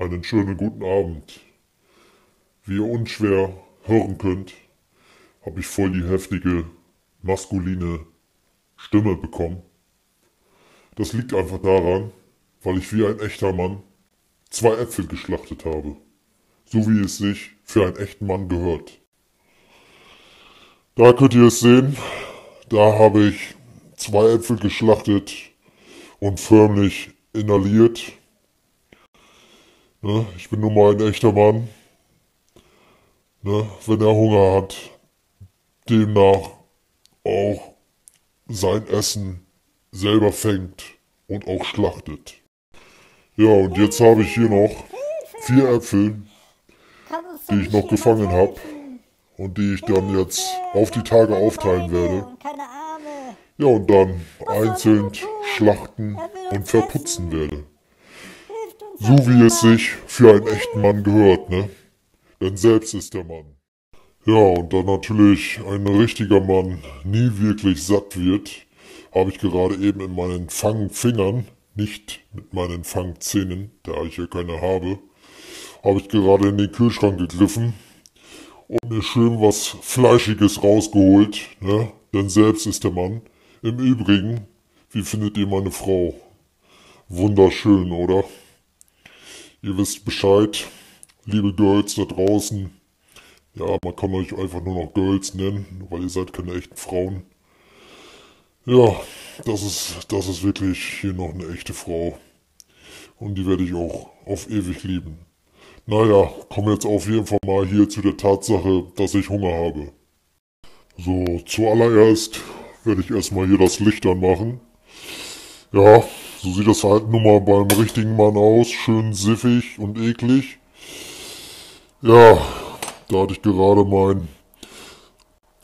Einen schönen guten Abend. Wie ihr unschwer hören könnt, habe ich voll die heftige, maskuline Stimme bekommen. Das liegt einfach daran, weil ich wie ein echter Mann zwei Äpfel geschlachtet habe. So wie es sich für einen echten Mann gehört. Da könnt ihr es sehen. Da habe ich zwei Äpfel geschlachtet und förmlich inhaliert. Ne, ich bin nun mal ein echter Mann. Ne, wenn er Hunger hat, demnach auch sein Essen selber fängt und auch schlachtet. Ja, und jetzt habe ich hier noch vier Äpfel, die ich noch gefangen habe und die ich dann jetzt auf die Tage aufteilen werde. Ja, und dann einzeln schlachten und verputzen werde. So wie es sich für einen echten Mann gehört, ne? Denn selbst ist der Mann. Ja, und da natürlich ein richtiger Mann nie wirklich satt wird, habe ich gerade eben in meinen Fangfingern, nicht mit meinen Fangzähnen, da ich ja keine habe, habe ich gerade in den Kühlschrank gegriffen und mir schön was Fleischiges rausgeholt, ne? Denn selbst ist der Mann. Im Übrigen, wie findet ihr meine Frau? Wunderschön, oder? Ihr wisst Bescheid, liebe Girls da draußen. Ja, man kann euch einfach nur noch Girls nennen, weil ihr seid keine echten Frauen. Ja, das ist, das ist wirklich hier noch eine echte Frau. Und die werde ich auch auf ewig lieben. Naja, kommen wir jetzt auf jeden Fall mal hier zu der Tatsache, dass ich Hunger habe. So, zuallererst werde ich erstmal hier das Licht anmachen. Ja, so sieht das halt nun mal beim richtigen Mann aus. Schön siffig und eklig. Ja, da hatte ich gerade meinen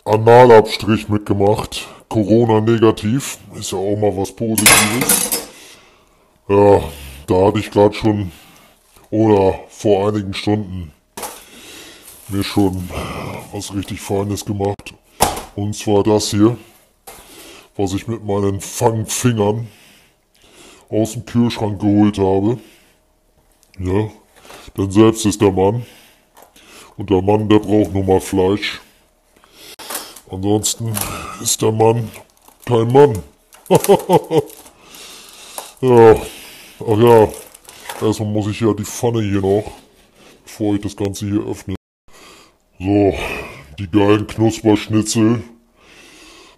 Analabstrich mitgemacht. Corona negativ. Ist ja auch mal was Positives. Ja, da hatte ich gerade schon oder vor einigen Stunden mir schon was richtig Feines gemacht. Und zwar das hier, was ich mit meinen Fangfingern aus dem Kühlschrank geholt habe. Ja, denn selbst ist der Mann. Und der Mann, der braucht nur mal Fleisch. Ansonsten ist der Mann kein Mann. ja, ach ja, erstmal muss ich ja die Pfanne hier noch, bevor ich das Ganze hier öffne. So, die geilen Knusperschnitzel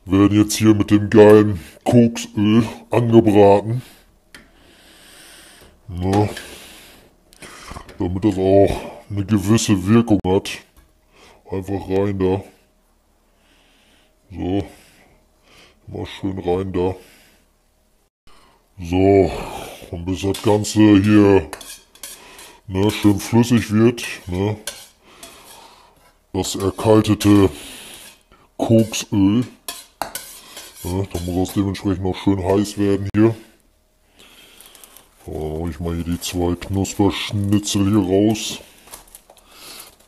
werden jetzt hier mit dem geilen Koksöl angebraten. Ne? Damit das auch eine gewisse Wirkung hat. Einfach rein da. So. Mal schön rein da. So. Und bis das Ganze hier ne, schön flüssig wird, ne, das erkaltete Koksöl, ne, da muss das dementsprechend noch schön heiß werden hier. Hol ich mal hier die zwei Knusperschnitzel hier raus.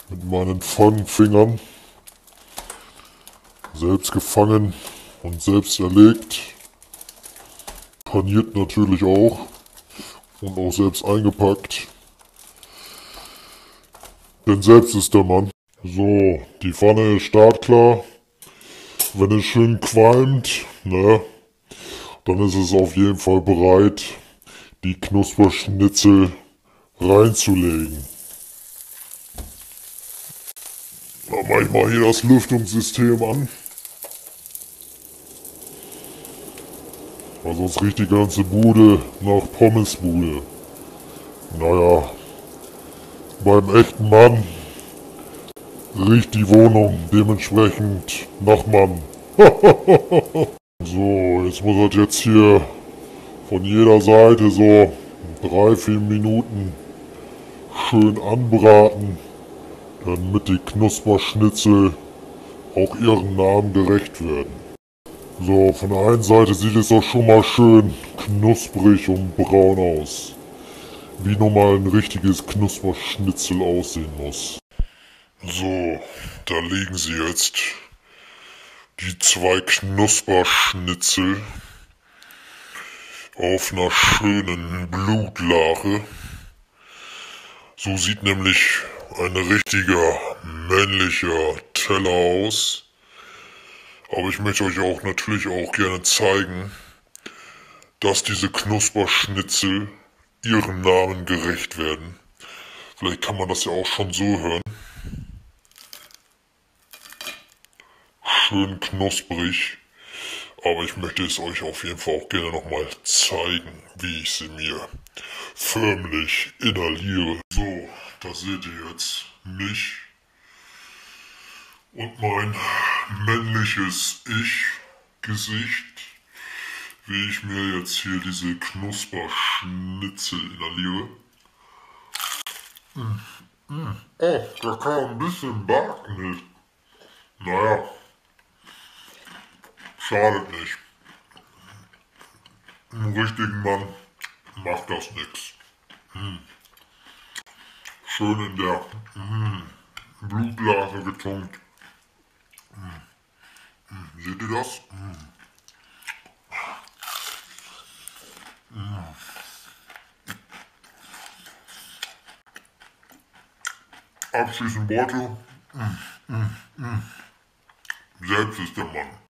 Mit meinen Fangfingern. Selbst gefangen und selbst erlegt. Paniert natürlich auch. Und auch selbst eingepackt. Denn selbst ist der Mann. So, die Pfanne ist startklar. Wenn es schön qualmt, ne, dann ist es auf jeden Fall bereit, die Knusperschnitzel reinzulegen. Dann mach ich mal hier das Lüftungssystem an. Weil sonst riecht die ganze Bude nach Pommesbude. Naja, beim echten Mann riecht die Wohnung dementsprechend nach Mann. so, jetzt muss das jetzt hier von jeder Seite so drei, vier Minuten schön anbraten, damit die Knusperschnitzel auch ihren Namen gerecht werden. So, von der einen Seite sieht es auch schon mal schön knusprig und braun aus. Wie nun mal ein richtiges Knusperschnitzel aussehen muss. So, da liegen sie jetzt. Die zwei Knusperschnitzel auf einer schönen Blutlache. So sieht nämlich ein richtiger männlicher Teller aus. Aber ich möchte euch auch natürlich auch gerne zeigen, dass diese Knusperschnitzel ihrem Namen gerecht werden. Vielleicht kann man das ja auch schon so hören. Schön knusprig. Aber ich möchte es euch auf jeden Fall auch gerne nochmal zeigen, wie ich sie mir förmlich inhaliere. So, da seht ihr jetzt mich und mein männliches Ich-Gesicht, wie ich mir jetzt hier diese Knusperschnitzel inhaliere. Mm. Oh, da kam ein bisschen Backen. Naja, schadet nicht. Ein richtigen Mann macht das nix. Hm. Schön in der hm, Blutblase getunkt. Hm. hm. Seht ihr das? Hm. hm. Abschließend Worte. Selbst ist der Mann.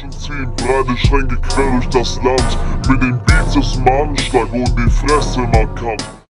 Schon zehn breite Schränke quer durch das Land. Mit den Beats aus dem Anschlag und die Fresse markant